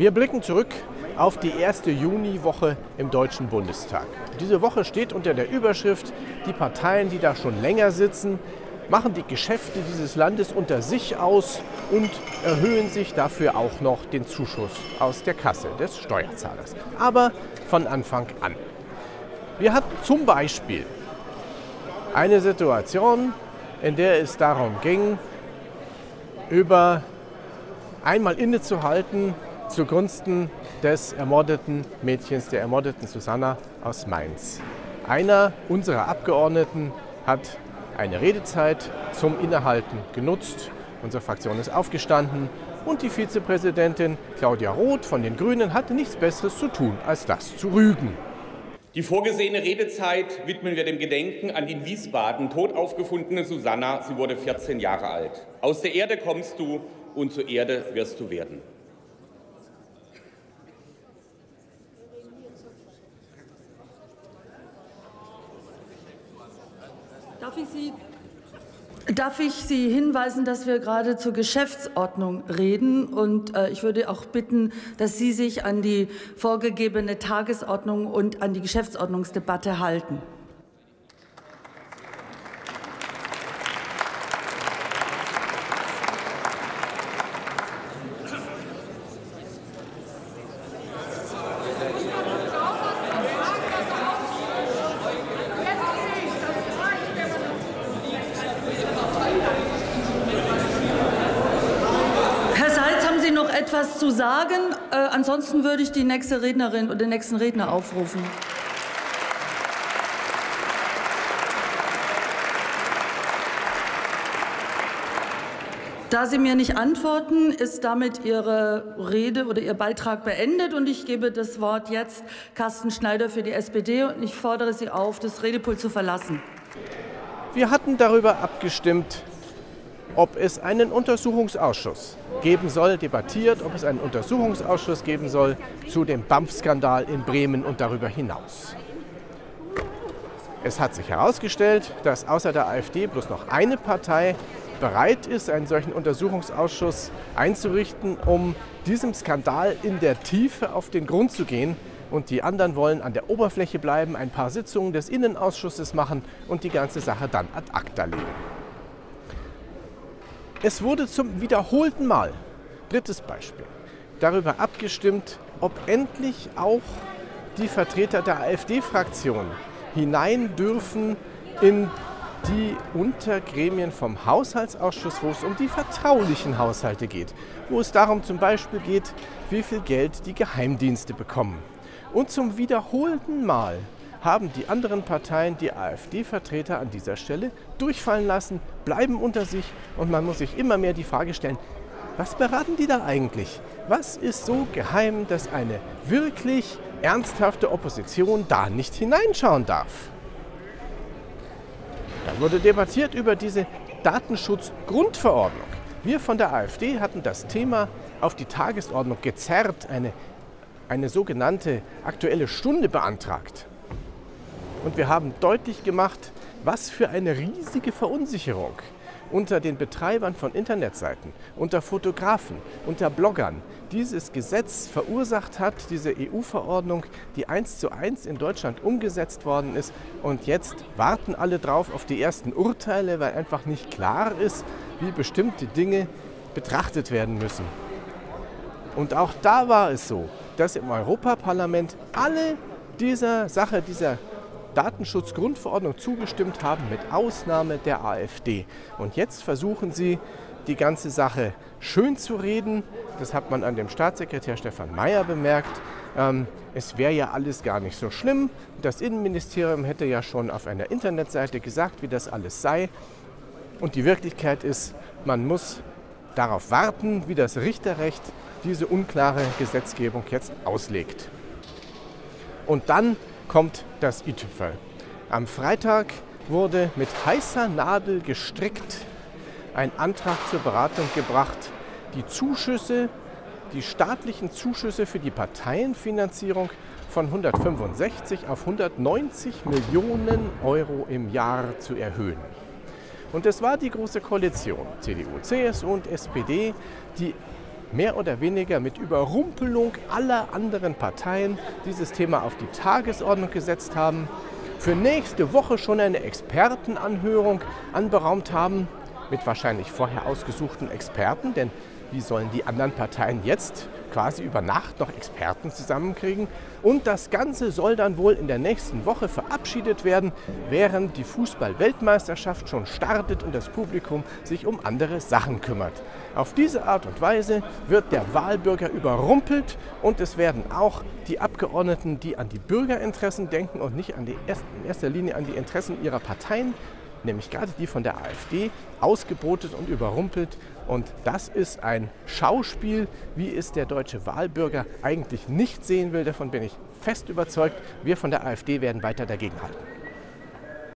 Wir blicken zurück auf die erste Juniwoche im Deutschen Bundestag. Diese Woche steht unter der Überschrift, die Parteien, die da schon länger sitzen, machen die Geschäfte dieses Landes unter sich aus und erhöhen sich dafür auch noch den Zuschuss aus der Kasse des Steuerzahlers. Aber von Anfang an. Wir hatten zum Beispiel eine Situation, in der es darum ging, über einmal innezuhalten zugunsten des ermordeten Mädchens, der ermordeten Susanna aus Mainz. Einer unserer Abgeordneten hat eine Redezeit zum Innehalten genutzt. Unsere Fraktion ist aufgestanden und die Vizepräsidentin Claudia Roth von den Grünen hatte nichts Besseres zu tun, als das zu rügen. Die vorgesehene Redezeit widmen wir dem Gedenken an die in Wiesbaden tot aufgefundene Susanna. Sie wurde 14 Jahre alt. Aus der Erde kommst du und zur Erde wirst du werden. Darf ich Sie Darf ich Sie hinweisen, dass wir gerade zur Geschäftsordnung reden? Und äh, ich würde auch bitten, dass Sie sich an die vorgegebene Tagesordnung und an die Geschäftsordnungsdebatte halten. Etwas zu sagen? Äh, ansonsten würde ich die nächste Rednerin oder den nächsten Redner aufrufen. Da Sie mir nicht antworten, ist damit Ihre Rede oder Ihr Beitrag beendet und ich gebe das Wort jetzt Carsten Schneider für die SPD und ich fordere Sie auf, das Redepult zu verlassen. Wir hatten darüber abgestimmt, ob es einen Untersuchungsausschuss geben soll, debattiert, ob es einen Untersuchungsausschuss geben soll zu dem BAMF-Skandal in Bremen und darüber hinaus. Es hat sich herausgestellt, dass außer der AfD bloß noch eine Partei bereit ist, einen solchen Untersuchungsausschuss einzurichten, um diesem Skandal in der Tiefe auf den Grund zu gehen. Und die anderen wollen an der Oberfläche bleiben, ein paar Sitzungen des Innenausschusses machen und die ganze Sache dann ad acta legen. Es wurde zum wiederholten Mal, drittes Beispiel, darüber abgestimmt, ob endlich auch die Vertreter der AfD-Fraktion hinein dürfen in die Untergremien vom Haushaltsausschuss, wo es um die vertraulichen Haushalte geht, wo es darum zum Beispiel geht, wie viel Geld die Geheimdienste bekommen. Und zum wiederholten Mal haben die anderen Parteien die AfD-Vertreter an dieser Stelle durchfallen lassen, bleiben unter sich und man muss sich immer mehr die Frage stellen, was beraten die da eigentlich? Was ist so geheim, dass eine wirklich ernsthafte Opposition da nicht hineinschauen darf? Dann wurde debattiert über diese Datenschutzgrundverordnung. Wir von der AfD hatten das Thema auf die Tagesordnung gezerrt, eine, eine sogenannte aktuelle Stunde beantragt. Und wir haben deutlich gemacht, was für eine riesige Verunsicherung unter den Betreibern von Internetseiten, unter Fotografen, unter Bloggern dieses Gesetz verursacht hat, diese EU-Verordnung, die eins zu eins in Deutschland umgesetzt worden ist. Und jetzt warten alle drauf auf die ersten Urteile, weil einfach nicht klar ist, wie bestimmte Dinge betrachtet werden müssen. Und auch da war es so, dass im Europaparlament alle dieser Sache, dieser Datenschutzgrundverordnung zugestimmt haben, mit Ausnahme der AfD. Und jetzt versuchen sie, die ganze Sache schön zu reden. Das hat man an dem Staatssekretär Stefan Mayer bemerkt. Ähm, es wäre ja alles gar nicht so schlimm. Das Innenministerium hätte ja schon auf einer Internetseite gesagt, wie das alles sei. Und die Wirklichkeit ist, man muss darauf warten, wie das Richterrecht diese unklare Gesetzgebung jetzt auslegt. Und dann kommt das ITÜFEL. Am Freitag wurde mit heißer Nadel gestrickt ein Antrag zur Beratung gebracht, die Zuschüsse, die staatlichen Zuschüsse für die Parteienfinanzierung von 165 auf 190 Millionen Euro im Jahr zu erhöhen. Und es war die Große Koalition, CDU, CSU und SPD, die mehr oder weniger mit Überrumpelung aller anderen Parteien dieses Thema auf die Tagesordnung gesetzt haben, für nächste Woche schon eine Expertenanhörung anberaumt haben, mit wahrscheinlich vorher ausgesuchten Experten, denn wie sollen die anderen Parteien jetzt quasi über Nacht noch Experten zusammenkriegen? Und das Ganze soll dann wohl in der nächsten Woche verabschiedet werden, während die Fußball-Weltmeisterschaft schon startet und das Publikum sich um andere Sachen kümmert. Auf diese Art und Weise wird der Wahlbürger überrumpelt und es werden auch die Abgeordneten, die an die Bürgerinteressen denken und nicht an die, in erster Linie an die Interessen ihrer Parteien, nämlich gerade die von der AfD, ausgebotet und überrumpelt. Und das ist ein Schauspiel, wie es der deutsche Wahlbürger eigentlich nicht sehen will. Davon bin ich fest überzeugt. Wir von der AfD werden weiter dagegenhalten.